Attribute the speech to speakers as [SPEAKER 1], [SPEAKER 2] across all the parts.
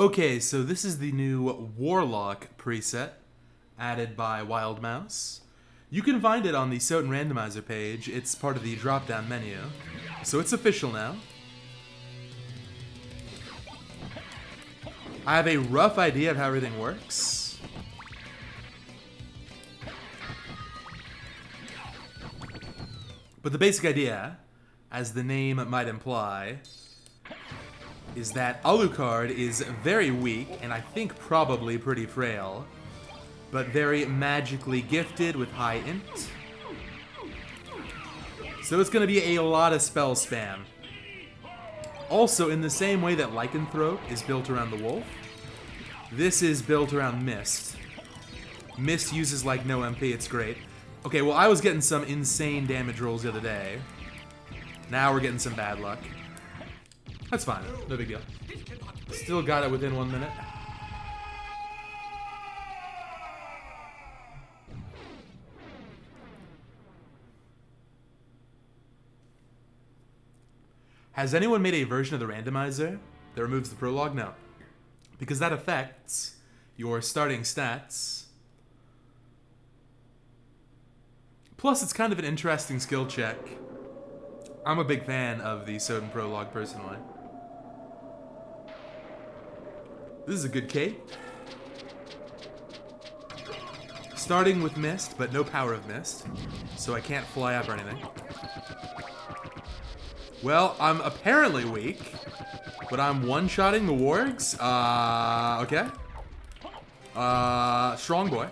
[SPEAKER 1] Okay, so this is the new Warlock preset added by Wild Mouse. You can find it on the SotN Randomizer page. It's part of the drop-down menu. So it's official now. I have a rough idea of how everything works. But the basic idea, as the name might imply, is that Alucard is very weak and I think probably pretty frail, but very magically gifted with high int. So it's going to be a lot of spell spam. Also, in the same way that Lycanthrope is built around the wolf, this is built around Mist. Mist uses like no MP, it's great. Okay, well I was getting some insane damage rolls the other day. Now we're getting some bad luck. That's fine, no big deal. Still got it within one minute. Has anyone made a version of the randomizer that removes the prologue? No. Because that affects your starting stats. Plus, it's kind of an interesting skill check. I'm a big fan of the SotN prologue personally. This is a good cape. Starting with Mist, but no power of Mist, so I can't fly up or anything. Well, I'm apparently weak, but I'm one-shotting the wargs. Uh, okay. Uh, strong boy.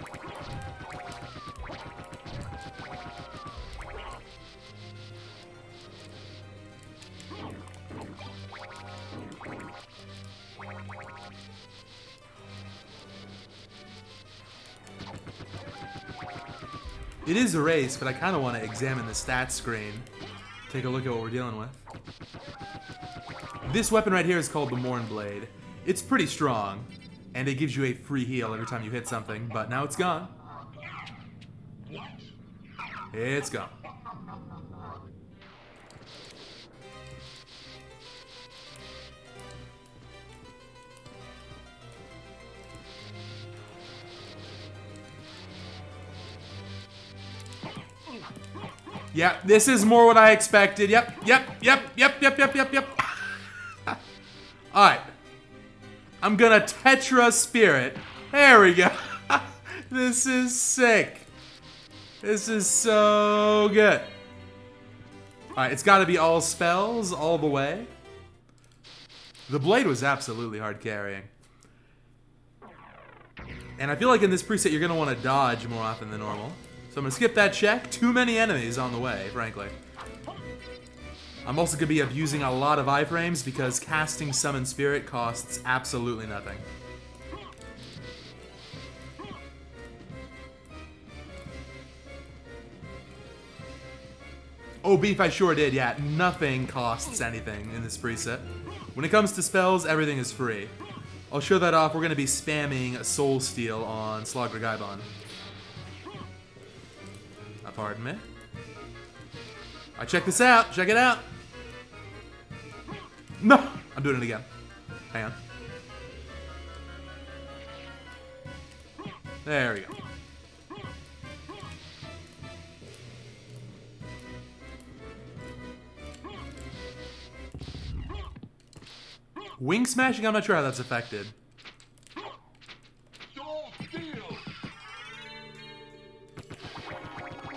[SPEAKER 1] It is a race, but I kind of want to examine the stats screen. Take a look at what we're dealing with. This weapon right here is called the Mourneblade. It's pretty strong, and it gives you a free heal every time you hit something, but now it's gone. It's gone. Yep, this is more what I expected. Yep, yep, yep, yep, yep, yep, yep, yep. Alright. I'm gonna Tetra Spirit. There we go. this is sick. This is so good. Alright, it's gotta be all spells all the way. The blade was absolutely hard carrying. And I feel like in this preset you're gonna want to dodge more often than normal. So I'm gonna skip that check. Too many enemies on the way, frankly. I'm also gonna be abusing a lot of iframes because casting Summon Spirit costs absolutely nothing. Oh, Beef, I sure did, yeah. Nothing costs anything in this preset. When it comes to spells, everything is free. I'll show that off. We're going to be spamming Soul Steal on Slogra Gaibon. Pardon me. I check this out. Check it out. No! I'm doing it again. Hang on. There we go. Wing smashing, I'm not sure how that's affected.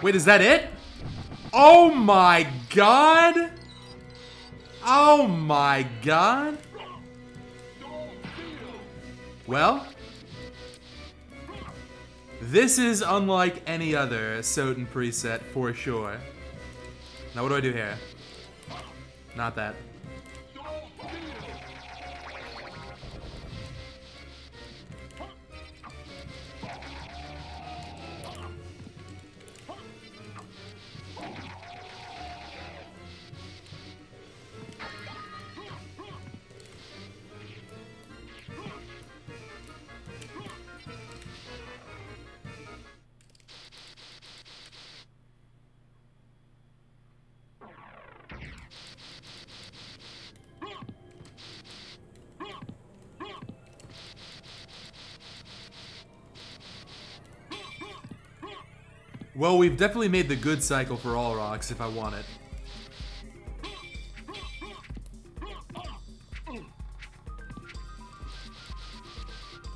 [SPEAKER 1] Wait, is that it? Oh my god! Oh my god! Well, this is unlike any other SotN preset for sure. Now what do I do here? Not that. Well, we've definitely made the good cycle for Olrox if I want it.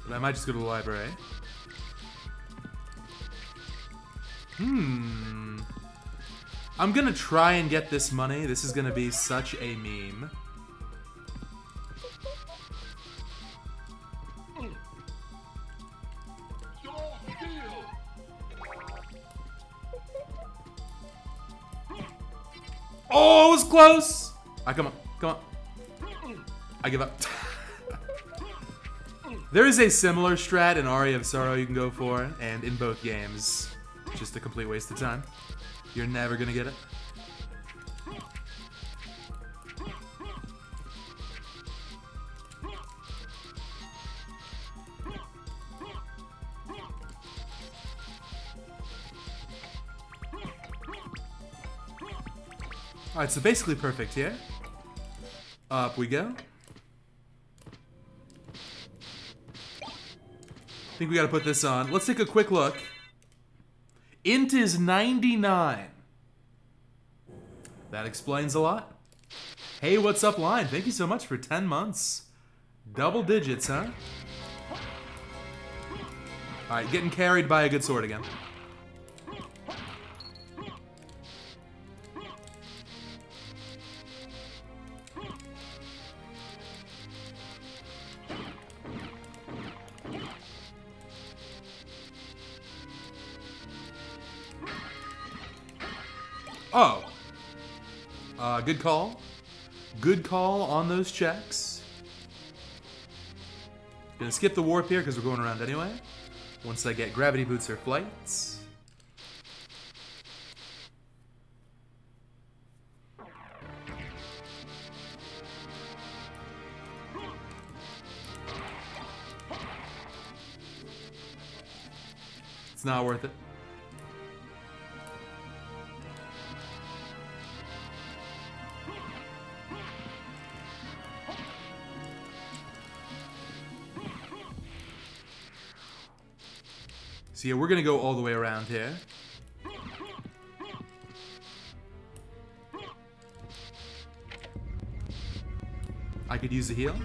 [SPEAKER 1] But I might just go to the library. Hmm. I'm gonna try and get this money. This is gonna be such a meme. Close! I come on, come on. I give up. there is a similar strat in Aria of Sorrow you can go for, and in both games, just a complete waste of time. You're never gonna get it. Alright, so basically perfect here. Up we go. I think we gotta put this on. Let's take a quick look. Int is 99. That explains a lot. Hey, what's up, line? Thank you so much for 10 months. Double digits, huh? Alright, getting carried by a good sword again. Good call. Good call on those checks. Gonna skip the warp here because we're going around anyway. Once I get gravity boots or flights. It's not worth it. Yeah, we're gonna go all the way around here. I could use a heal.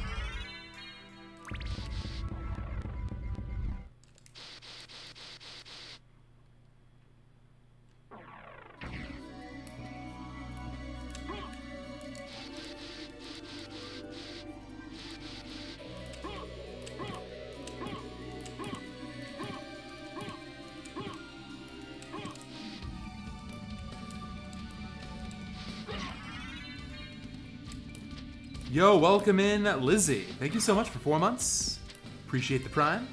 [SPEAKER 1] Yo, welcome in, Lizzie. Thank you so much for four months. Appreciate the prime.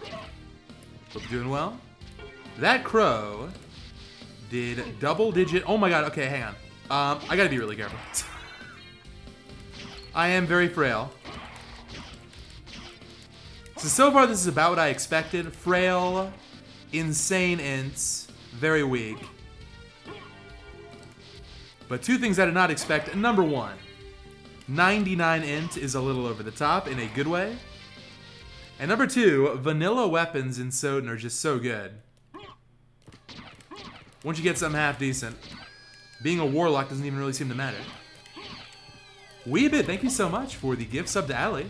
[SPEAKER 1] Hope you're doing well. That crow did double digit. Oh my god, okay, hang on. Um, I gotta be really careful. I am very frail. So, so far this is about what I expected. Frail, insane ints, very weak. But two things I did not expect. Number one, 99 int is a little over the top in a good way. And number two, vanilla weapons in SotN are just so good. Once you get something half decent, being a warlock doesn't even really seem to matter. Weebit, thank you so much for the gift sub to Ali.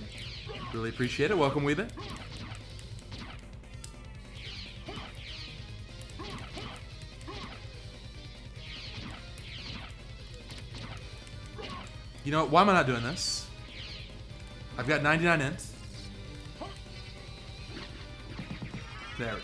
[SPEAKER 1] Really appreciate it. Welcome, Weebit. You know? Why am I not doing this? I've got 99 int. There.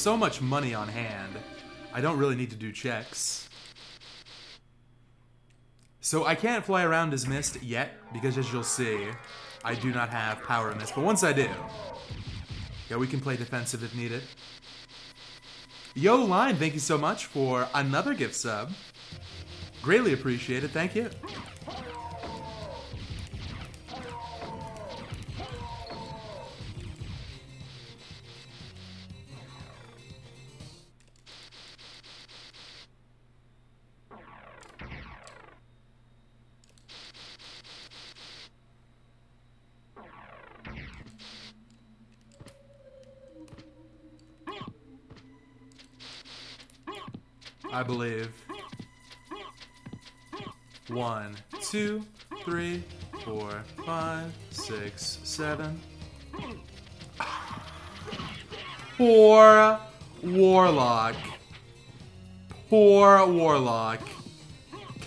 [SPEAKER 1] So much money on hand, I don't really need to do checks. So I can't fly around as Mist yet, because as you'll see, I do not have Power Mist. But once I do, yeah, we can play defensive if needed. Yo, Line, thank you so much for another gift sub. Greatly appreciated, thank you. Seven. Poor Warlock. Poor Warlock.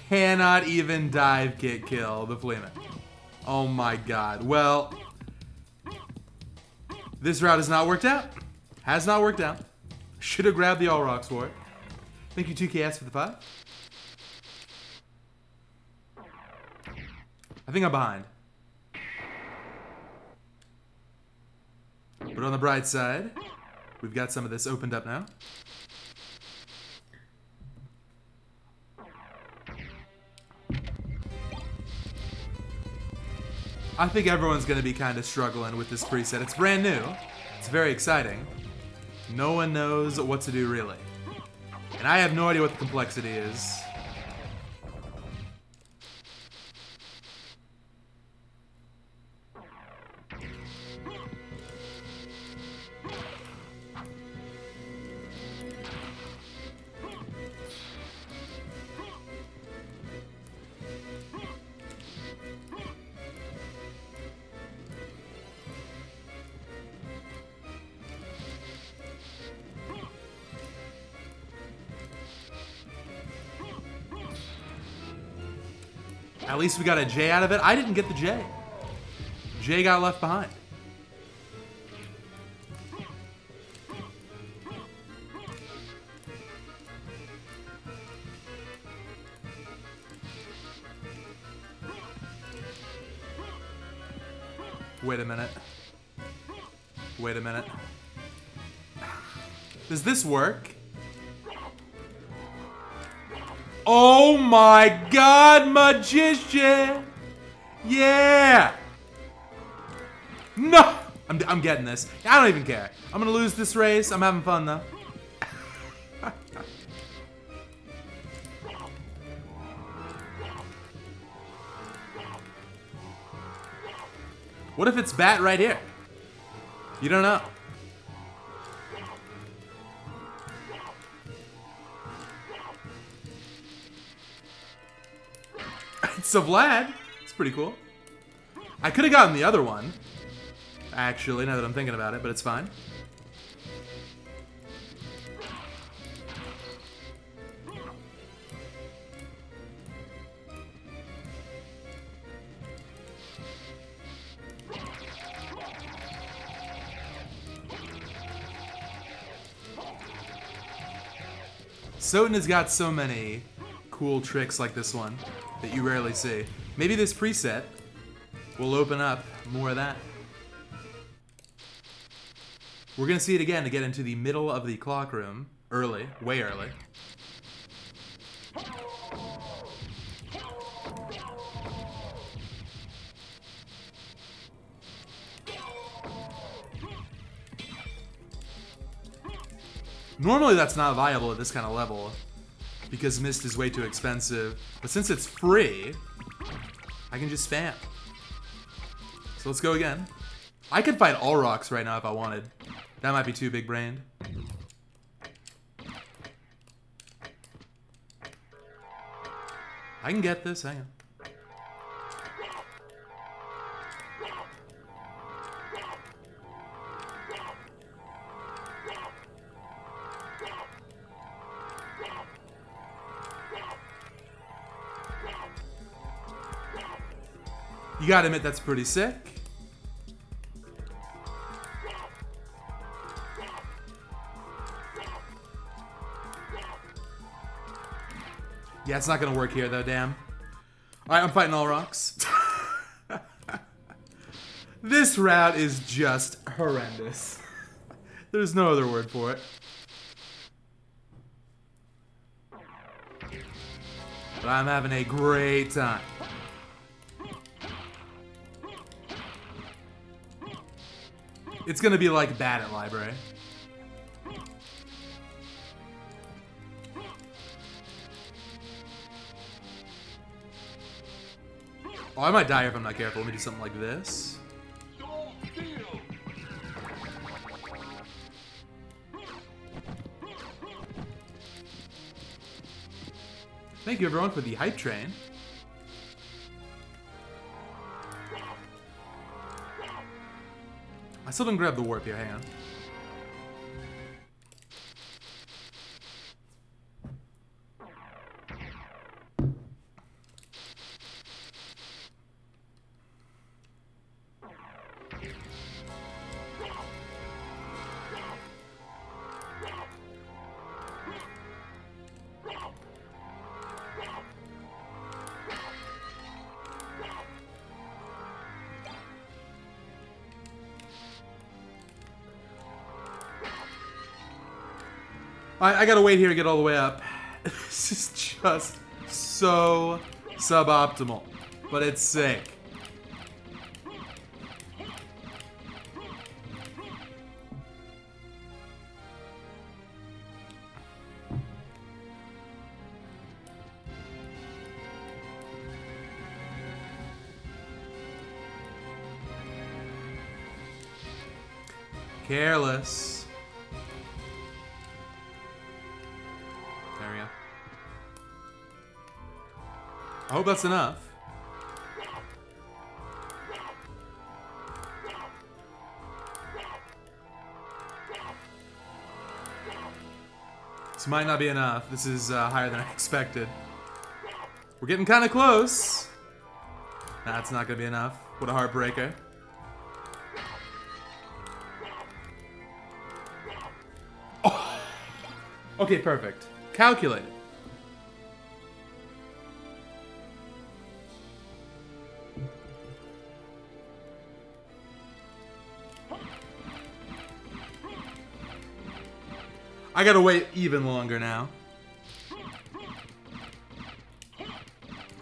[SPEAKER 1] Cannot even dive kick kill the Fleaman. Oh my god. Well, this route has not worked out. Has not worked out. Should have grabbed the Olrox for it. Thank you, 2KS, for the five. I think I'm behind. But on the bright side, we've got some of this opened up now. I think everyone's going to be kind of struggling with this preset. It's brand new. It's very exciting. No one knows what to do really. And I have no idea what the complexity is. At least we got a J out of it. I didn't get the J. J got left behind. Wait a minute. Wait a minute. Does this work? Oh my god, magician! Yeah! No! I'm, I'm getting this. I don't even care. I'm gonna lose this race. I'm having fun though. what if it's bat right here? You don't know. A Vlad. It's pretty cool. I could have gotten the other one. Actually, now that I'm thinking about it, but it's fine. SotN has got so many cool tricks like this one that you rarely see. Maybe this preset will open up more of that. We're going to see it again to get into the middle of the clock room. Early. Way early. Normally that's not viable at this kind of level because Mist is way too expensive. But since it's free, I can just spam. So let's go again. I could fight Olrox right now if I wanted. That might be too big brained. I can get this, hang on. Gotta admit that's pretty sick. Yeah, it's not gonna work here though, damn. Alright, I'm fighting Olrox. this route is just horrendous. There's no other word for it. But I'm having a great time. It's gonna be like bad at library. Oh, I might die if I'm not careful. Let me do something like this. Thank you everyone for the hype train. I still didn't grab the warp here, hang on. I, I gotta wait here to get all the way up. this is just so suboptimal, but it's sick. That's enough. This might not be enough. This is uh, higher than I expected. We're getting kind of close. That's not going to be enough. What a heartbreaker. Oh. Okay, perfect. Calculated. I gotta wait even longer now.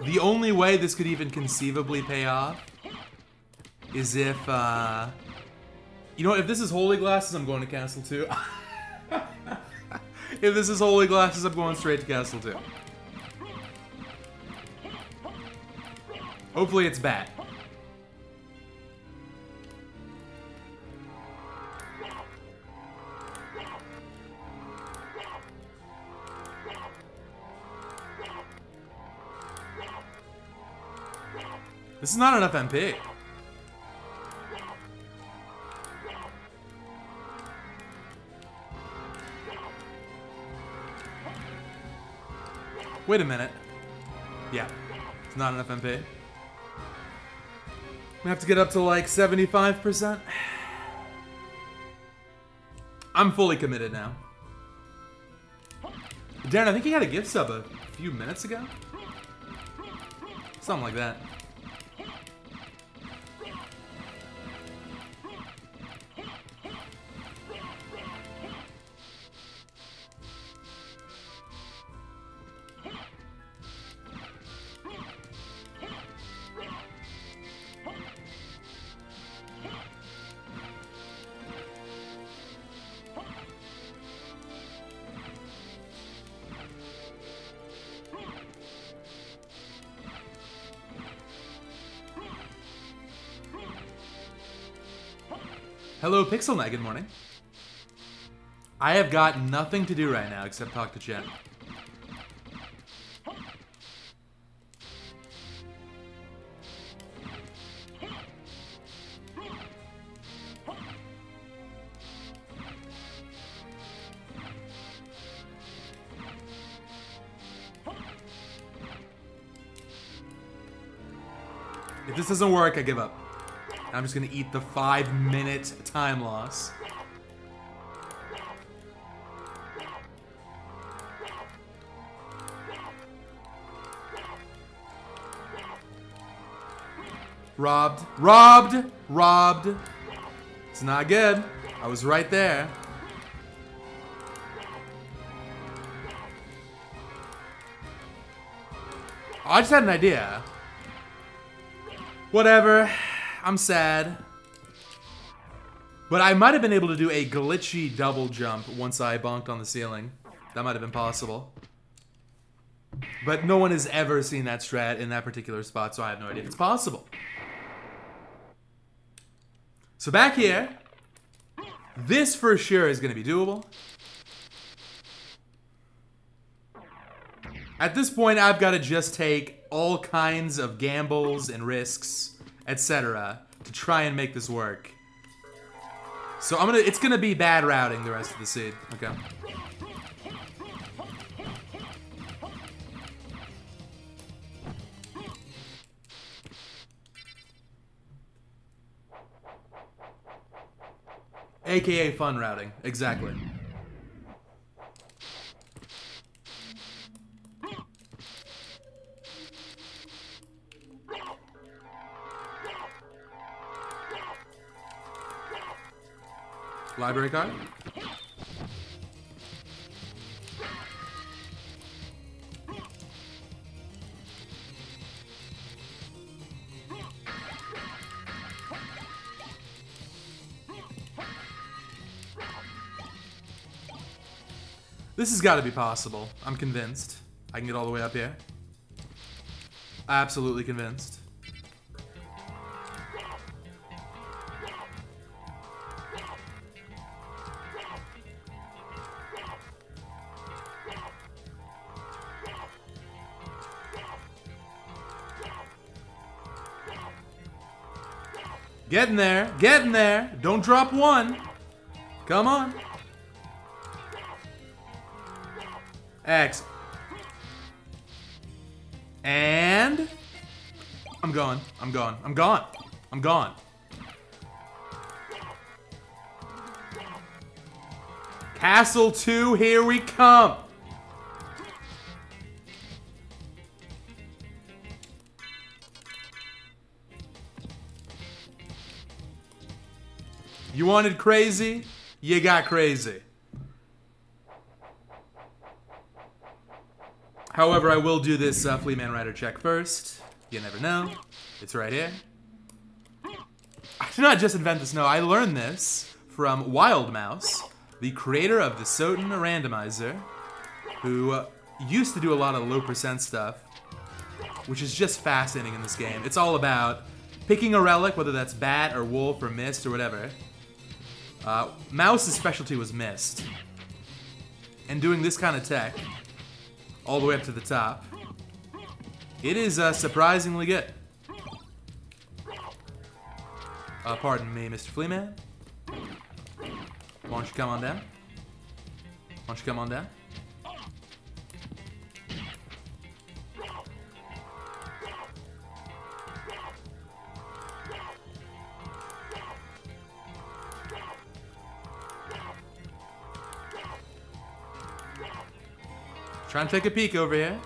[SPEAKER 1] The only way this could even conceivably pay off is if, uh... You know what, if this is Holy Glasses, I'm going to Castle 2. if this is Holy Glasses, I'm going straight to Castle 2. Hopefully it's bad. This is not enough MP. Wait a minute. Yeah, it's not enough MP. We have to get up to like 75%. I'm fully committed now. Darren, I think he had a gift sub a few minutes ago. Something like that. Hello, Pixel Knight. Good morning. I have got nothing to do right now except talk to chat. If this doesn't work, I give up. I'm just gonna eat the five minute time loss. Robbed, robbed, robbed. It's not good. I was right there. Oh, I just had an idea. Whatever. I'm sad. But I might have been able to do a glitchy double jump once I bonked on the ceiling. That might have been possible. But no one has ever seen that strat in that particular spot, so I have no idea if it's possible. So back here, this for sure is going to be doable. At this point, I've got to just take all kinds of gambles and risks, etc., to try and make this work. So I'm gonna. It's gonna be bad routing the rest of the seed. Okay. AKA fun routing. Exactly. Library card? This has got to be possible. I'm convinced. I can get all the way up here. Absolutely convinced. Getting there. Getting there. Don't drop one. Come on. X. And I'm gone. I'm gone. I'm gone. I'm gone. Castle 2, here we come. Wanted crazy? You got crazy. However, I will do this uh, Fleaman Rider check first. You never know. It's right here. I did not just invent this, no. I learned this from Wild Mouse, the creator of the SotN Randomizer, who uh, used to do a lot of low percent stuff, which is just fascinating in this game. It's all about picking a relic, whether that's bat or wolf or mist or whatever. Uh, Mouse's specialty was missed. And doing this kind of tech all the way up to the top. It is uh, surprisingly good. Uh, pardon me, Mr. Fleaman. Why don't you come on down? Why don't you come on down? Trying to take a peek over here.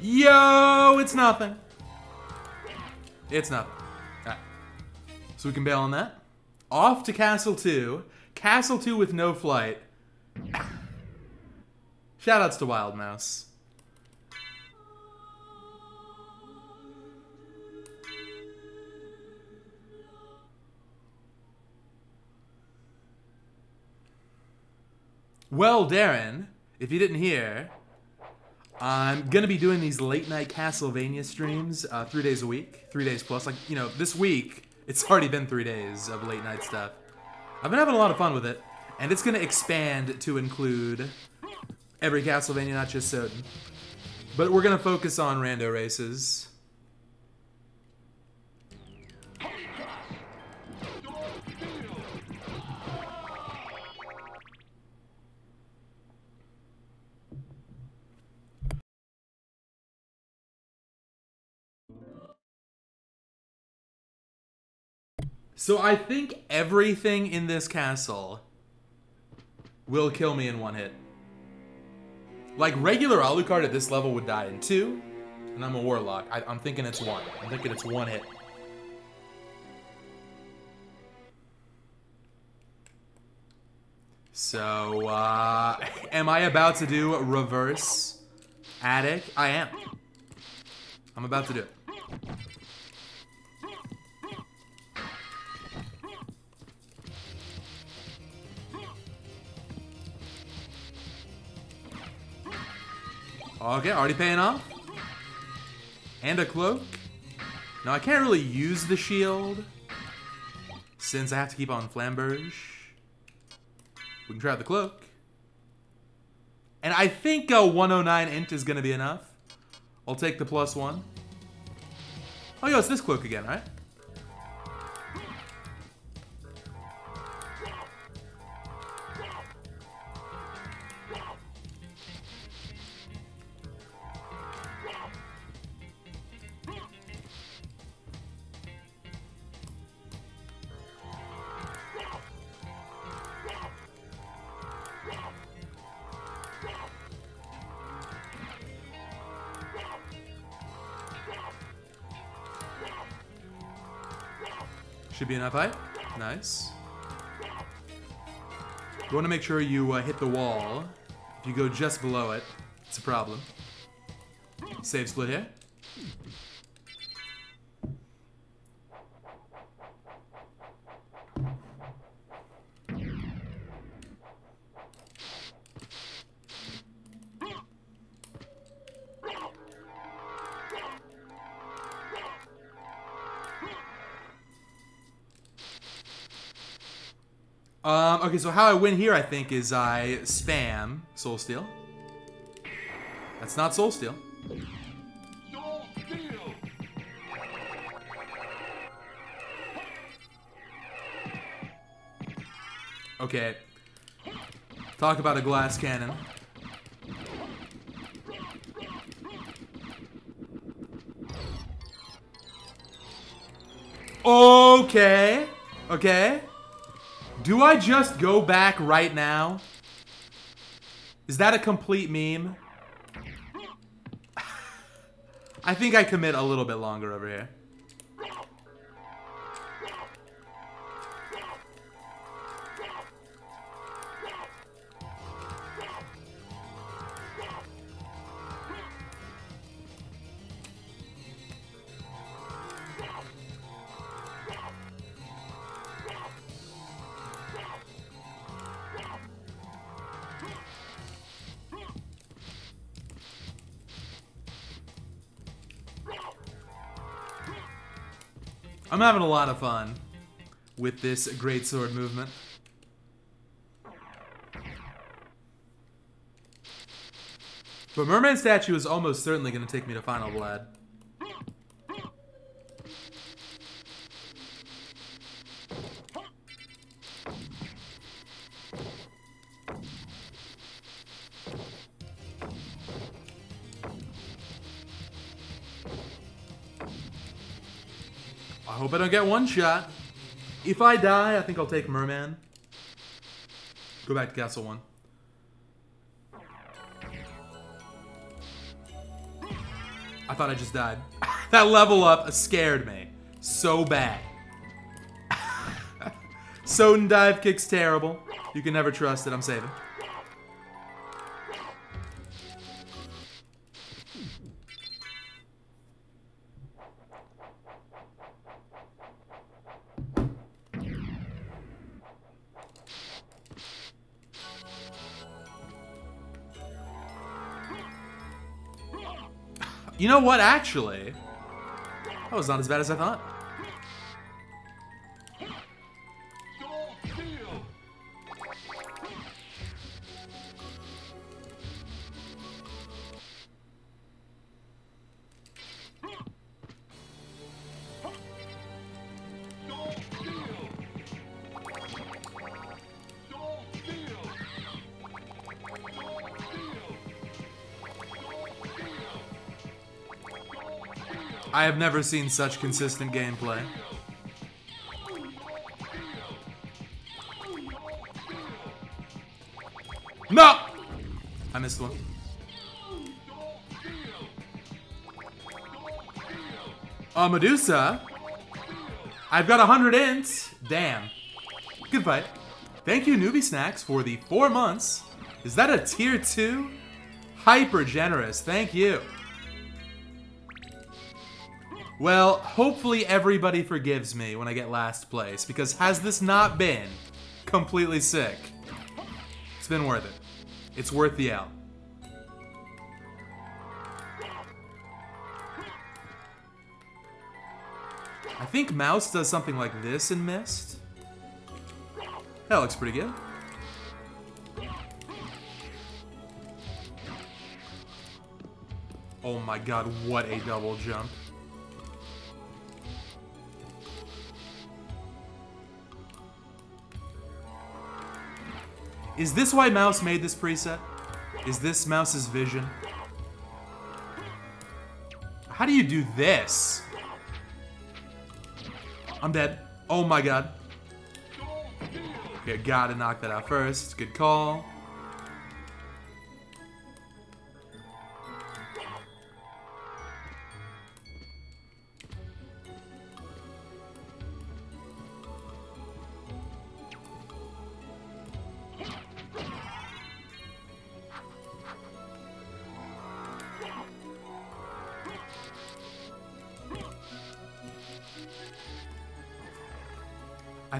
[SPEAKER 1] Yo, it's nothing. It's nothing. So we can bail on that. Off to Castle 2. Castle 2 with no flight. Shoutouts to Wild Mouse. Well, Darren, if you didn't hear, I'm gonna be doing these late night Castlevania streams uh, three days a week, three days plus. Like you know, this week it's already been three days of late night stuff. I've been having a lot of fun with it, and it's gonna expand to include every Castlevania, not just SotN. But we're gonna focus on rando races. So I think everything in this castle will kill me in one hit. Like regular Alucard at this level would die in two, and I'm a Warlock. I, am thinking it's one. I'm thinking it's one hit. So, uh, am I about to do reverse attic? I am. I'm about to do it. Okay, already paying off. And a cloak. Now, I can't really use the shield since I have to keep on Flamberge. We can try out the cloak. And I think a 109 int is going to be enough. I'll take the plus one. Oh, yo, it's this cloak again, right? Should be enough height. Nice. You want to make sure you uh, hit the wall. If you go just below it, it's a problem. Save split here. Okay, so how I win here, I think, is I spam Soul Steal. That's not Soul Steal. Okay. Talk about a glass cannon. Okay. Okay. Do I just go back right now? Is that a complete meme? I think I commit a little bit longer over here. I'm having a lot of fun with this great sword movement. But Merman Statue is almost certainly going to take me to Final Vlad. Hope I don't get one shot. If I die, I think I'll take Merman. Go back to Castle 1. I thought I just died. that level up scared me so bad. SotN dive kick's terrible. You can never trust it. I'm saving. You know what, actually? That was not as bad as I thought. Have never seen such consistent gameplay. No! I missed one. Uh, Medusa? I've got 100 ints. Damn. Good fight. Thank you, Newbie Snacks, for the four months. Is that a tier 2? Hyper generous. Thank you. Well, hopefully everybody forgives me when I get last place, because has this not been completely sick? It's been worth it. It's worth the L. I think Mouse does something like this in Mist. That looks pretty good. Oh my god, what a double jump. Is this why Mouse made this preset? Is this Mouse's vision? How do you do this? I'm dead. Oh my god. Okay, gotta knock that out first. Good call.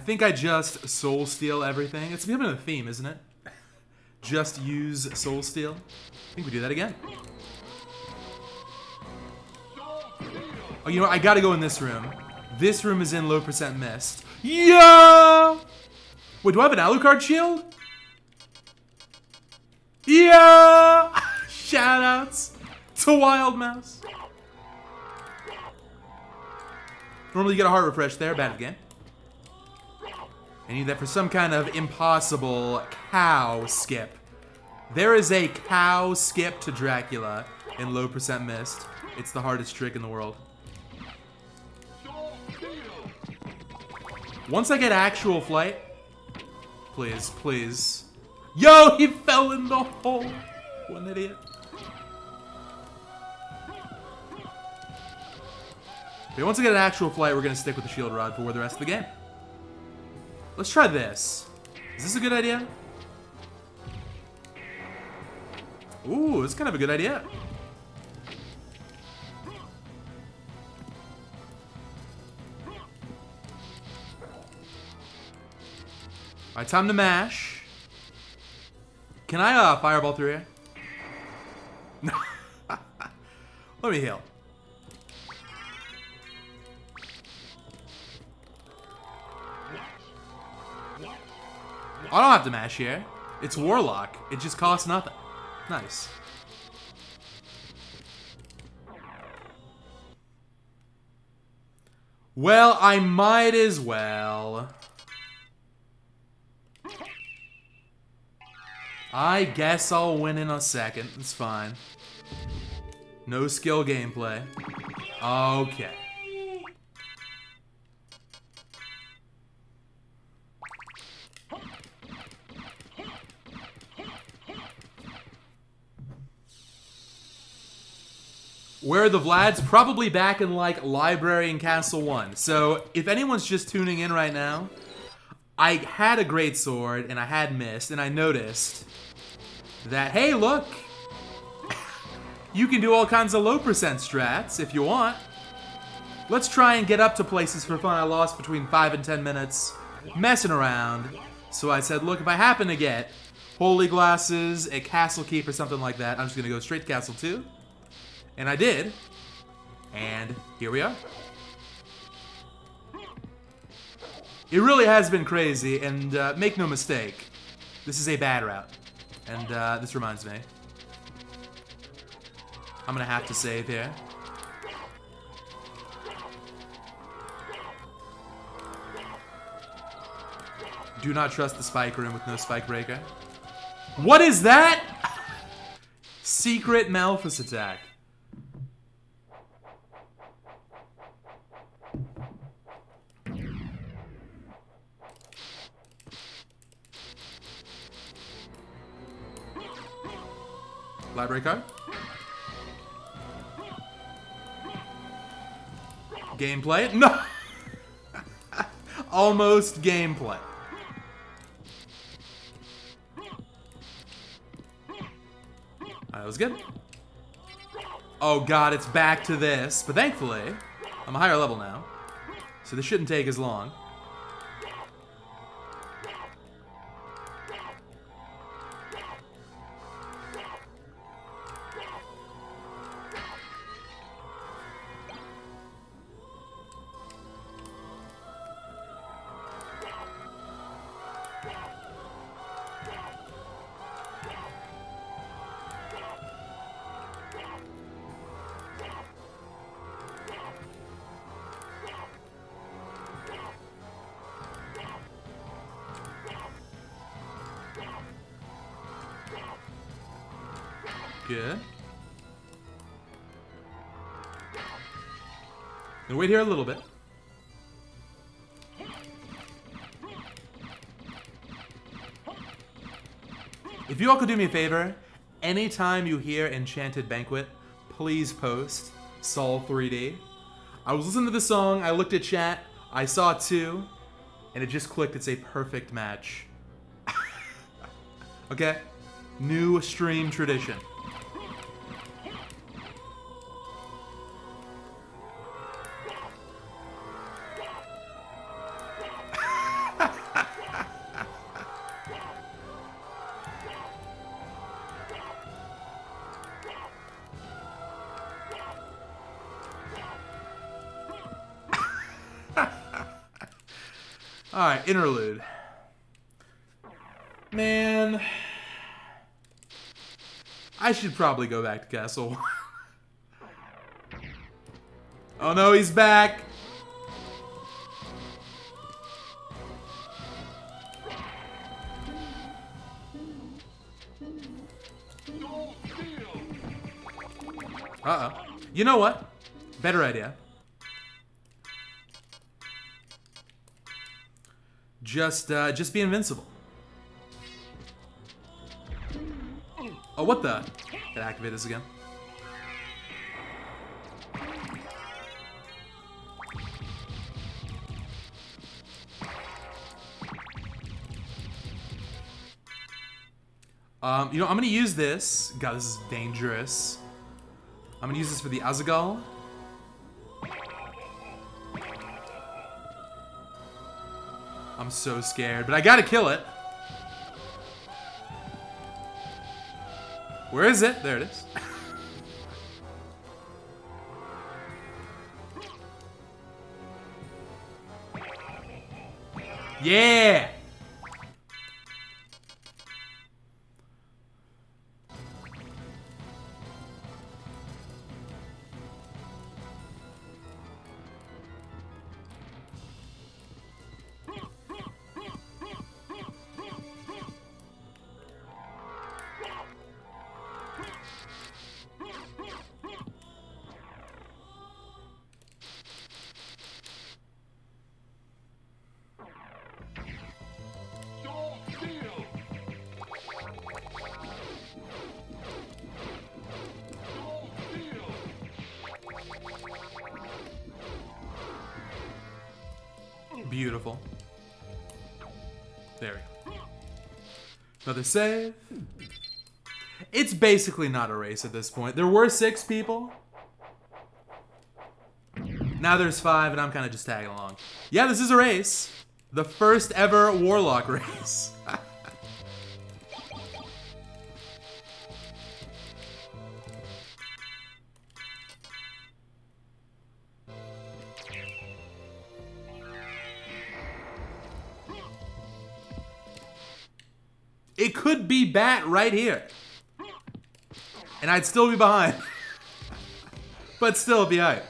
[SPEAKER 1] Think I just soul steal everything. It's becoming a theme, isn't it? Just use soul steal. I think we do that again. Oh, you know what? I gotta go in this room. This room is in low percent mist. Yeah! Wait, do I have an Alucard shield? Yeah! Shoutouts to Wild Mouse. Normally you get a heart refresh there. Bad again. I need that for some kind of impossible cow skip. There is a cow skip to Dracula in low percent mist. It's the hardest trick in the world. Once I get actual flight, please, please. Yo, he fell in the hole. What an idiot. Okay, once I get an actual flight, we're gonna stick with the shield rod for the rest of the game. Let's try this. Is this a good idea? Ooh, it's kind of a good idea. Alright, time to mash. Can I uh, fireball through? No. Let me heal. I don't have to mash here. It's Warlock. It just costs nothing. Nice. Well, I might as well. I guess I'll win in a second. It's fine. No skill gameplay. Okay. Where the Vlads? Probably back in like Library and Castle 1. So if anyone's just tuning in right now, I had a great sword and I had missed and I noticed that, hey, look, you can do all kinds of low percent strats if you want. Let's try and get up to places for fun. I lost between 5 and 10 minutes messing around. So I said, look, if I happen to get Holy Glasses, a Castle Keep, or something like that, I'm just going to go straight to Castle 2. And I did. And here we are. It really has been crazy, and uh, make no mistake, this is a bad route. And uh, this reminds me. I'm gonna have to save here. Do not trust the spike room with no spike breaker. What is that? Secret Malphus attack. Card. Gameplay? No! Almost gameplay. That was good. Oh god, it's back to this. But thankfully, I'm a higher level now. So this shouldn't take as long. Good. Gonna wait here a little bit. If you all could do me a favor, anytime you hear Enchanted Banquet, please post Soul 3D. I was listening to the song, I looked at chat, I saw two, and it just clicked. It's a perfect match. okay? New stream tradition. Interlude. Man. I should probably go back to Castle. oh no, he's back! Uh-oh. You know what? Better idea. Just, uh, just be invincible. Oh, what the? Gotta activate this again. Um, you know, I'm gonna use this. God, this is dangerous. I'm gonna use this for the Azaghal. I'm so scared, but I gotta kill it. Where is it? There it is. yeah! Another save. It's basically not a race at this point. There were six people. Now there's five, and I'm kind of just tagging along. Yeah, this is a race. The first ever Warlock race. Right here. And I'd still be behind. but still be behind.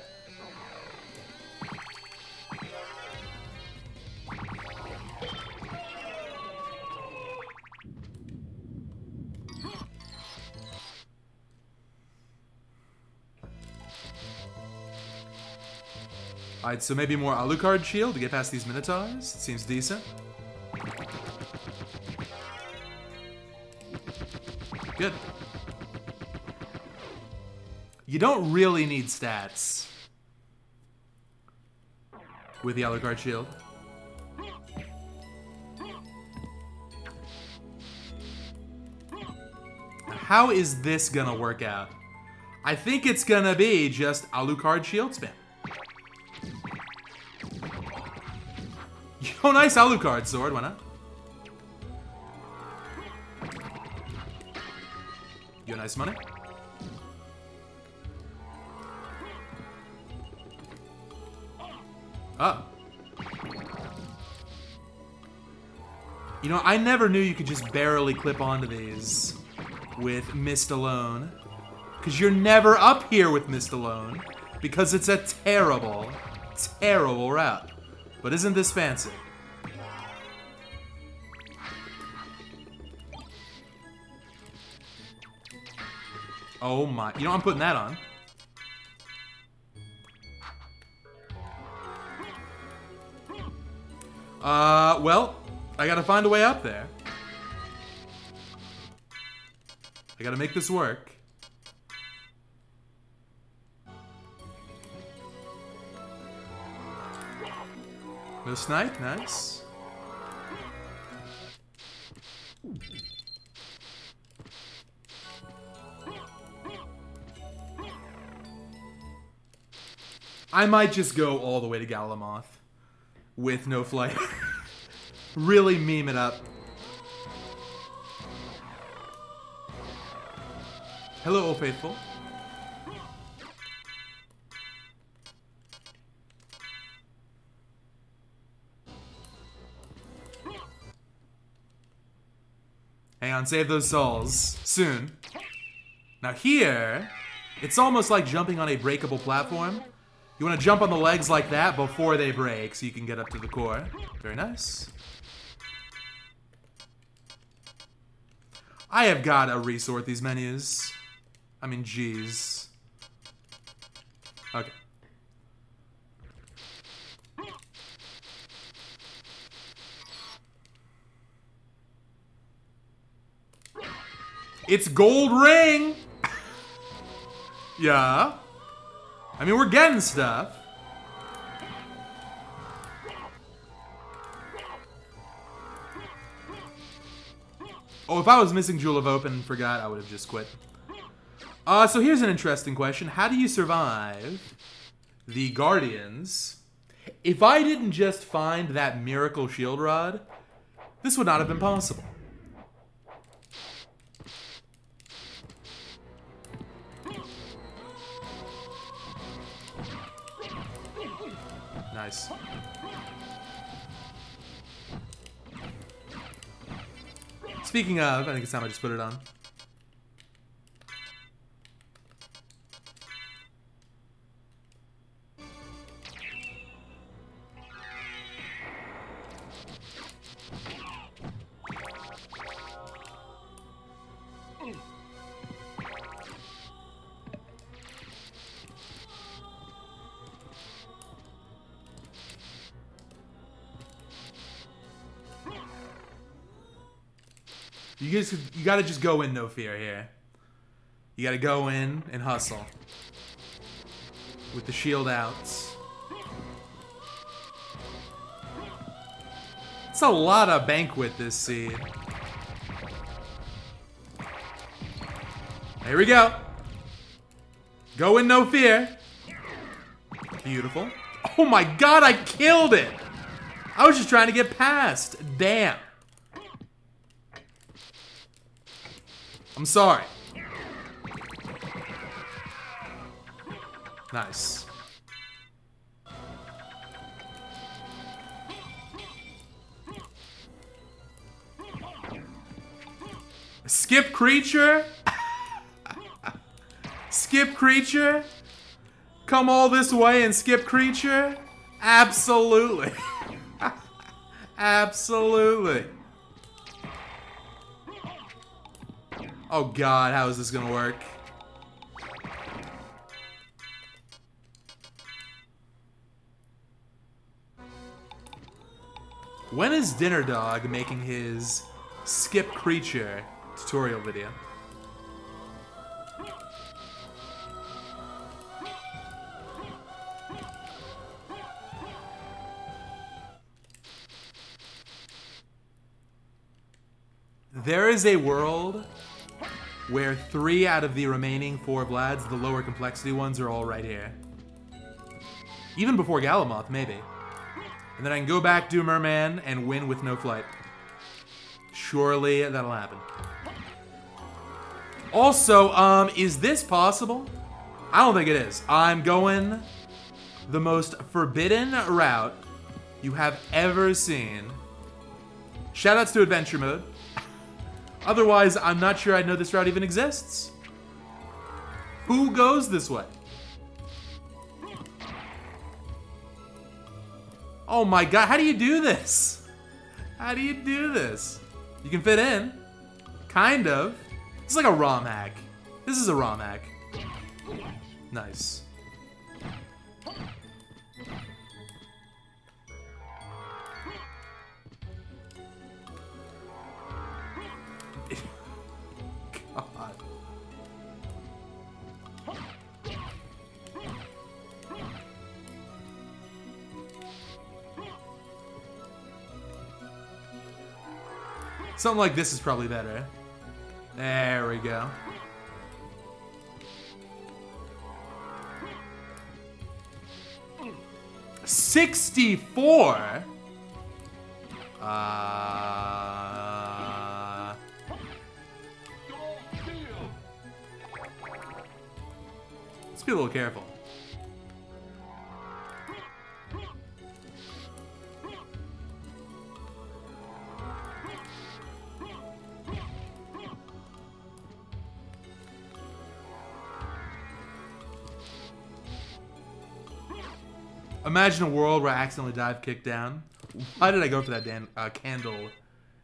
[SPEAKER 1] Alright, so maybe more Alucard shield to get past these Minotaurs. Seems decent. Good. You don't really need stats with the Alucard shield. How is this gonna work out? I think it's gonna be just Alucard shield spam. Yo, nice Alucard sword, why not? Yo, money. Oh. You know, I never knew you could just barely clip onto these with Mist alone. Because you're never up here with Mist alone. Because it's a terrible, terrible route. But isn't this fancy? Oh my. You know, I'm putting that on. Uh, well, I gotta find a way up there. I gotta make this work. No snipe, nice. I might just go all the way to Galamoth with no flight. really meme it up. Hello, O Faithful. Hang on, save those souls. Soon. Now here, it's almost like jumping on a breakable platform. You want to jump on the legs like that before they break so you can get up to the core. Very nice. I have got to resort these menus. I mean, jeez. Okay. It's gold ring! yeah. I mean, we're getting stuff. Oh, if I was missing Jewel of Open and forgot, I would have just quit. Uh, so here's an interesting question. How do you survive the Guardians? If I didn't just find that miracle shield rod, this would not have been possible. Speaking of, I think it's time I just put it on. You guys, you gotta just go in no fear here. You gotta go in and hustle. With the shield outs. It's a lot of banquet this seed. Here we go. Go in no fear. Beautiful. Oh my god, I killed it! I was just trying to get past. Damn. I'm sorry. Nice. Skip creature? skip creature? Come all this way and skip creature? Absolutely. Absolutely. Oh god, how is this gonna work? When is Dinner Dog making his skip creature tutorial video? There is a world where three out of the remaining four Vlads, the lower complexity ones, are all right here. Even before Galamoth, maybe. And then I can go back, do Merman, and win with no flight. Surely that'll happen. Also, um, is this possible? I don't think it is. I'm going the most forbidden route you have ever seen. Shoutouts to Adventure Mode. Otherwise, I'm not sure I'd know this route even exists. Who goes this way? Oh my god, how do you do this? How do you do this? You can fit in. Kind of. It's like a ROM hack. This is a ROM hack. Nice. Something like this is probably better. There we go. Sixty-four. Uh, let's be a little careful. Imagine a world where I accidentally dive kick down. Why did I go for that dan- uh, candle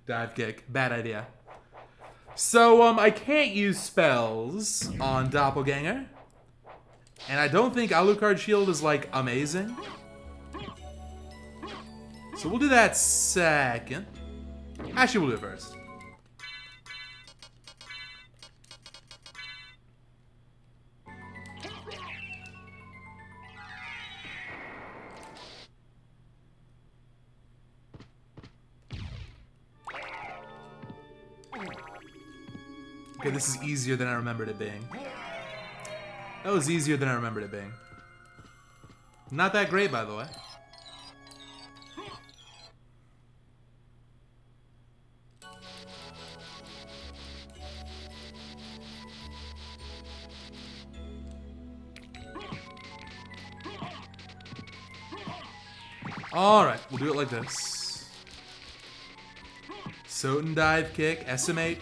[SPEAKER 1] dive kick? Bad idea. So, um, I can't use spells on Doppelganger. And I don't think Alucard Shield is, like, amazing. So we'll do that second. Actually, we'll do it first. Okay, this is easier than I remembered it being. That was easier than I remembered it being. Not that great, by the way. Alright, we'll do it like this. SotN dive kick, SMH.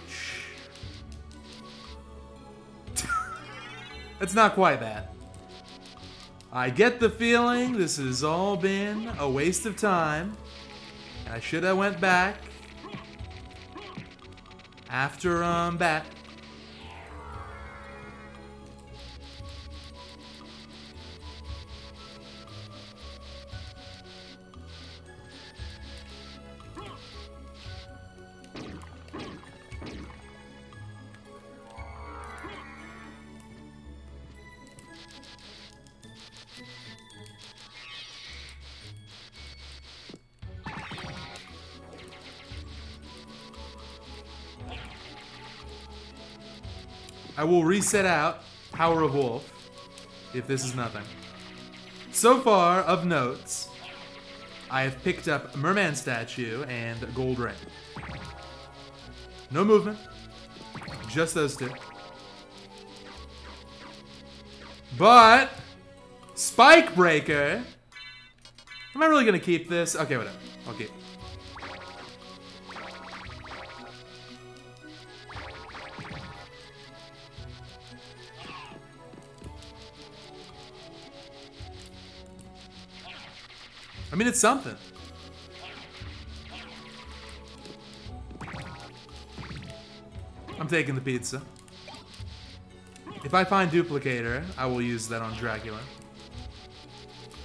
[SPEAKER 1] It's not quite that. I get the feeling this has all been a waste of time. I should have went back after um bat. Will reset out Power of Wolf if this is nothing. So far, of notes, I have picked up Merman Statue and Gold Ring. No movement, just those two. But, Spike Breaker. Am I really gonna keep this? Okay, whatever. I'll keep. it. Mean, it's something. I'm taking the pizza. If I find Duplicator, I will use that on Dracula.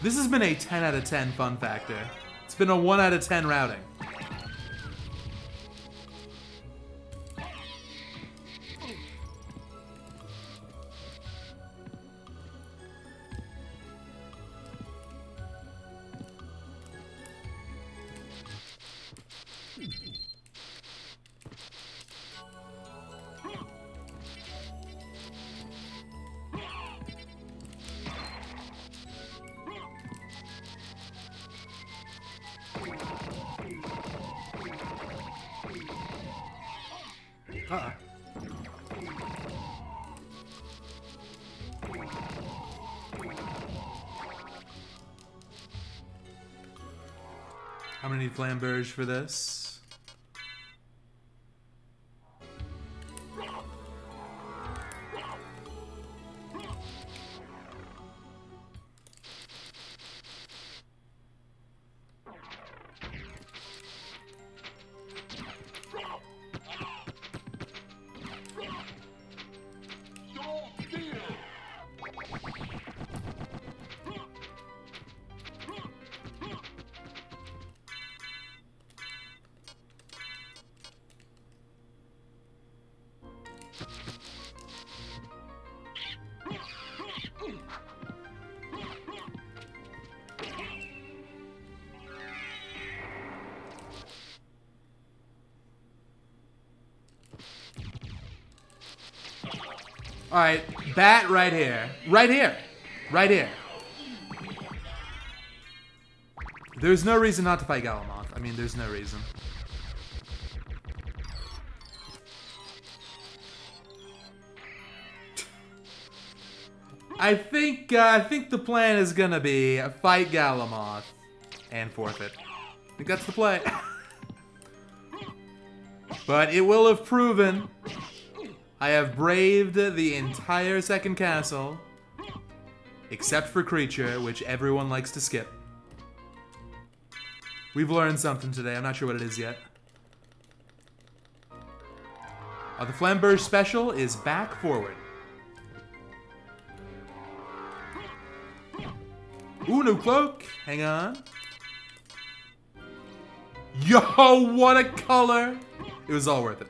[SPEAKER 1] This has been a 10 out of 10 fun factor. It's been a 1 out of 10 routing. Flamberge for this. Alright, bat right here. Right here. Right here. There's no reason not to fight Galamoth. I mean, there's no reason. I think uh, I think the plan is gonna be fight Galamoth and forfeit. I think that's the play. but it will have proven I have braved the entire second castle, except for creature, which everyone likes to skip. We've learned something today. I'm not sure what it is yet. Uh, the Flamberge special is back forward. Ooh, new cloak. Hang on. Yo, what a color. It was all worth it.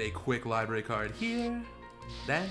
[SPEAKER 1] A quick library card here. That.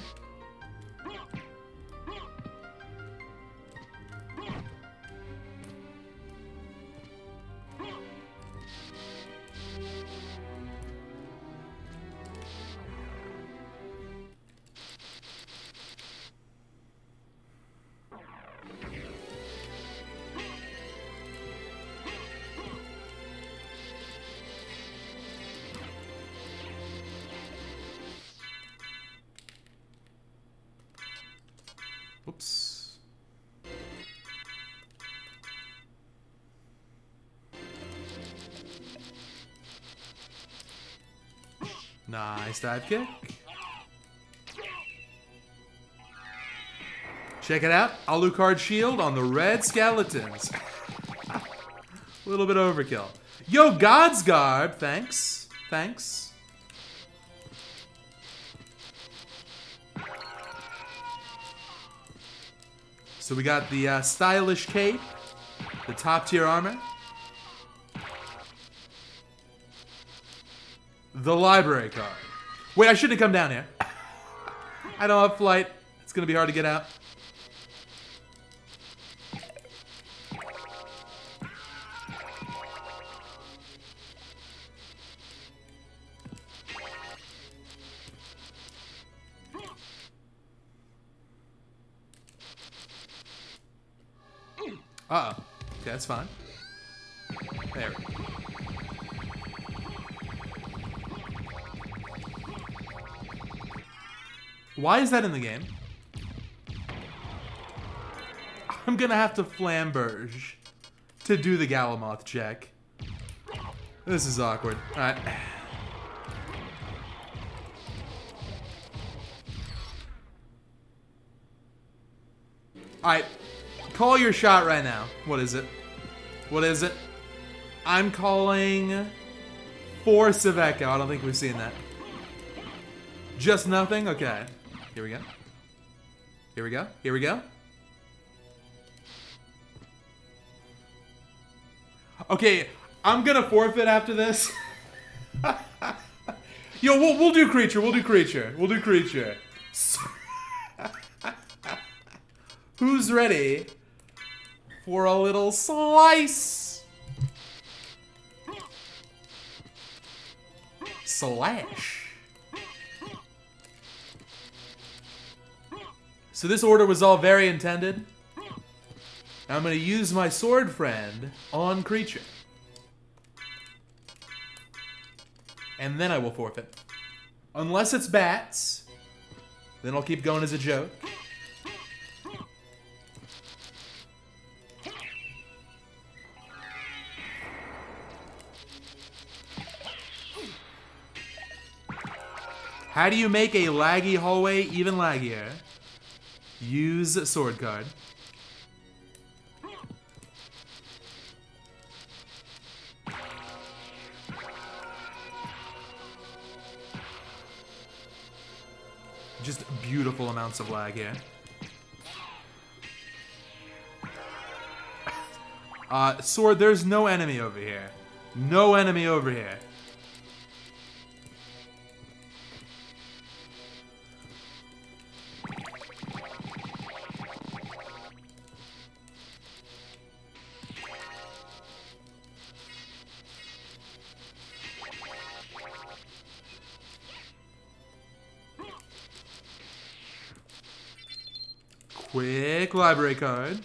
[SPEAKER 1] Dive kick. Check it out. Alucard shield on the red skeletons. A little bit overkill. Yo, God's Garb. Thanks. Thanks. So we got the uh, stylish cape, the top tier armor, the library card. Wait, I shouldn't have come down here. I don't have flight. It's gonna be hard to get out. Uh oh. Okay, that's fine. There. Why is that in the game? I'm gonna have to flamberge to do the Galamoth check. This is awkward. Alright. Alright. Call your shot right now. What is it? What is it? I'm calling for Saveco. I don't think we've seen that. Just nothing? Okay. Here we go. Here we go. Here we go. Okay, I'm gonna forfeit after this. Yo, we'll, we'll do creature. We'll do creature. We'll do creature. Who's ready for a little slice? Slash. So this order was all very intended. I'm going to use my sword friend on creature. And then I will forfeit. Unless it's bats, then I'll keep going as a joke. How do you make a laggy hallway even laggier? Use sword card. Just beautiful amounts of lag here. Uh, sword, there's no enemy over here. No enemy over here. Library card.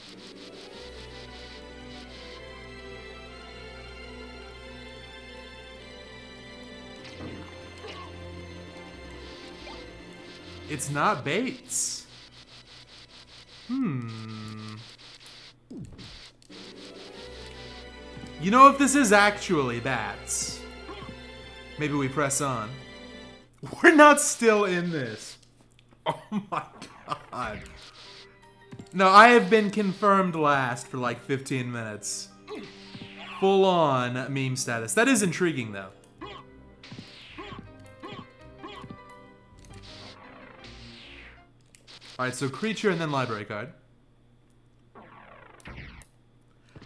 [SPEAKER 1] It's not Bates. Hmm. You know, if this is actually bats, maybe we press on. We're not still in this. Oh my god. No, I have been confirmed last for like 15 minutes. Full on meme status. That is intriguing though. Alright, so creature and then library card.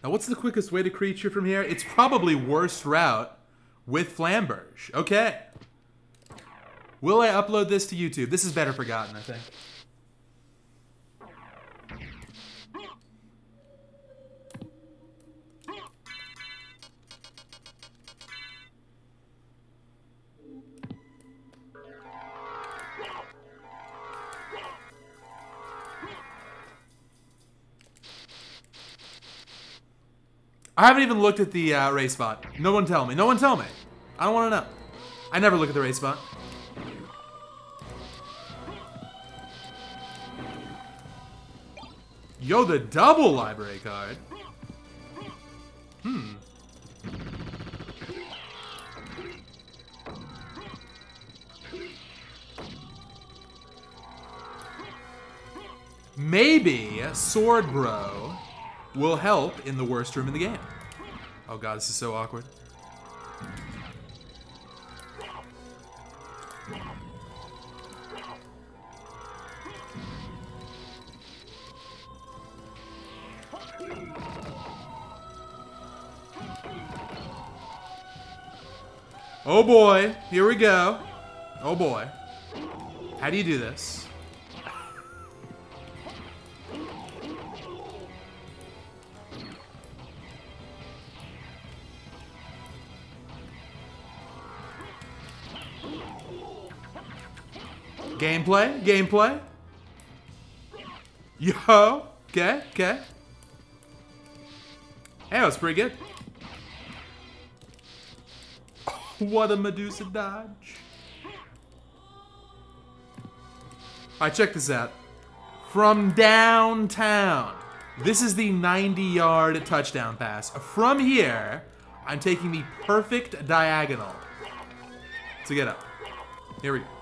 [SPEAKER 1] Now, what's the quickest way to creature from here? It's probably worst route with Flamberge. Okay. Will I upload this to YouTube? This is better forgotten, I think. I haven't even looked at the uh, race spot. No one tell me. No one tell me. I don't want to know. I never look at the race spot. Yo, the double library card. Hmm. Maybe Sword Bro will help in the worst room in the game. Oh god, this is so awkward. Oh boy, here we go. Oh boy. How do you do this? Gameplay, gameplay. Yo, okay, okay. Hey, that was pretty good. what a Medusa dodge. Alright, check this out. From downtown. This is the 90 yard touchdown pass. From here, I'm taking the perfect diagonal to get up. Here we go.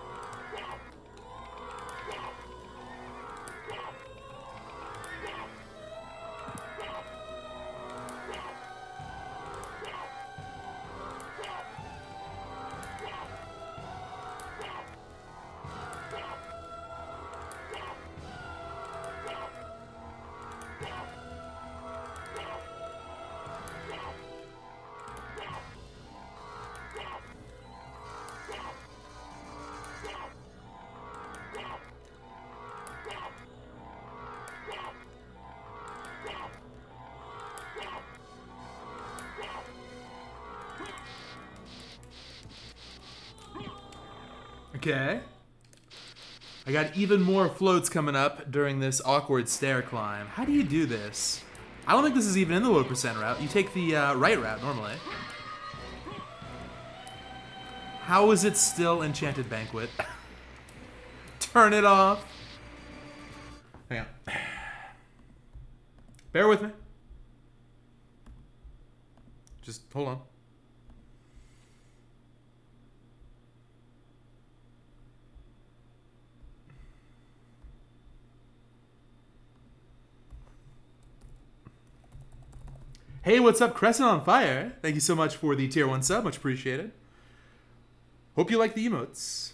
[SPEAKER 1] Okay. I got even more floats coming up during this awkward stair climb. How do you do this? I don't think this is even in the low percent route. You take the uh, right route normally. How is it still Enchanted Banquet? Turn it off. Hang on. Bear with me. Just hold on. Hey, what's up, Crescent on Fire? Thank you so much for the tier 1 sub, much appreciated. Hope you like the emotes.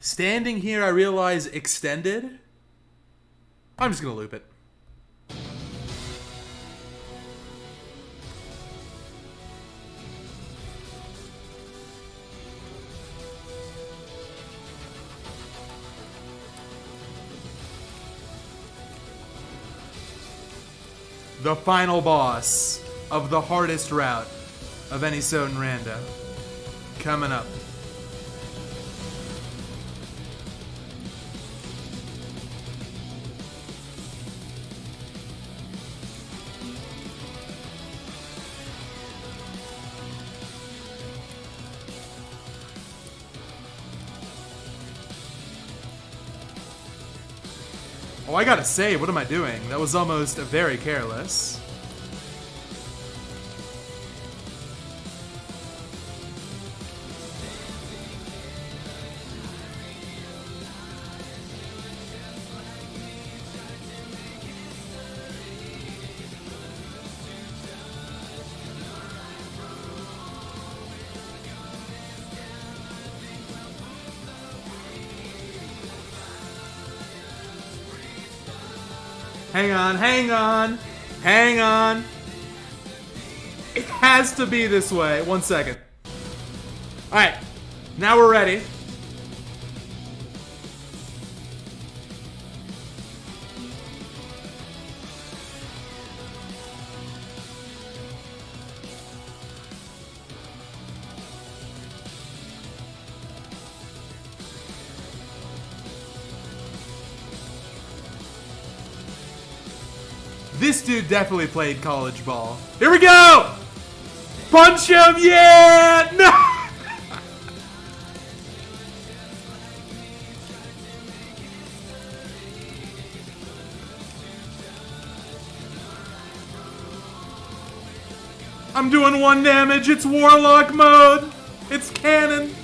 [SPEAKER 1] Standing here, I realize extended. I'm just gonna loop it. The final boss of the hardest route of any SotN Rando. coming up. Oh, I gotta say, what am I doing? That was almost very careless. On, hang on, hang on. It has to be this way. One second. Alright, now we're ready. Definitely played college ball. Here we go! Punch him, yeah! No! I'm doing one damage. It's Warlock mode. It's canon.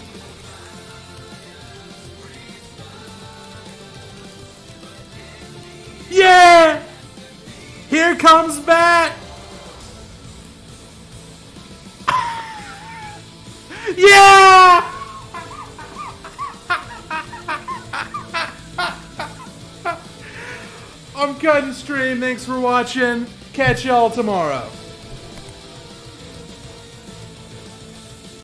[SPEAKER 1] Thanks for watching. Catch y'all tomorrow.